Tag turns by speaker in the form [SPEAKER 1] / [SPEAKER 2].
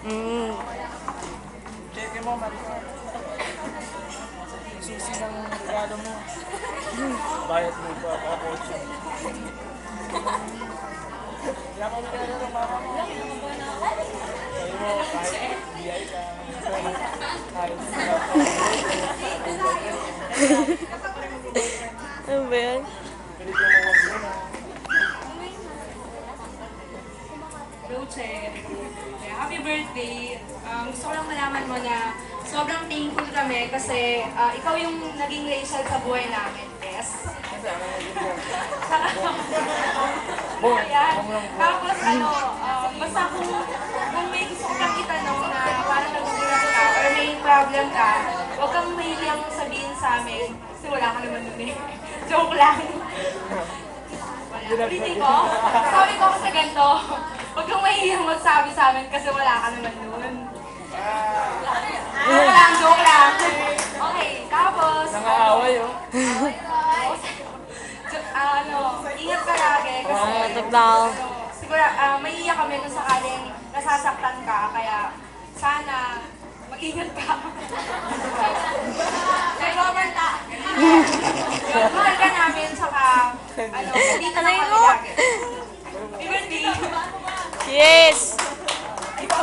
[SPEAKER 1] Mm.
[SPEAKER 2] Check mo, Marika. Susi ng regalo mo. Bayad mo pa, kakotse. Kaya mo regalo ng mama mo. Sabi mo, kahit biyay ka. Kahit
[SPEAKER 1] Ano ba yan?
[SPEAKER 2] Pwede ko mo wag yun.
[SPEAKER 3] Roche, happy birthday. Um, gusto ko lang malaman mo na sobrang thankful kami kasi ah, ikaw yung naging Rachel sa buhay namin. Yes. Ayan. Tapos ano, um, basta kung, kung may gusto kang itanong na parang nagugulat ka or may problem ka, huwag kang mahihiyang sabihin sa amin kasi wala ka naman nun eh. Joke lang. Wala. Ulitin ko. Sabi ko kasi ganito. Huwag kang mahihiyang magsabi sa amin kasi wala ka naman nun. Joke lang, joke lang. Okay, tapos...
[SPEAKER 2] Nangaaway oh.
[SPEAKER 3] Ah, ano, ingat ka lagi kasi...
[SPEAKER 1] Ah.
[SPEAKER 3] Ano, siguro, ah, maiiyak kami kung sakaling nasasaktan ka, kaya sana mag-ingat ka. Kay Robert, ah, mahal ka namin, saka, ano, dito na kami lagi. Happy birthday!
[SPEAKER 1] Yes!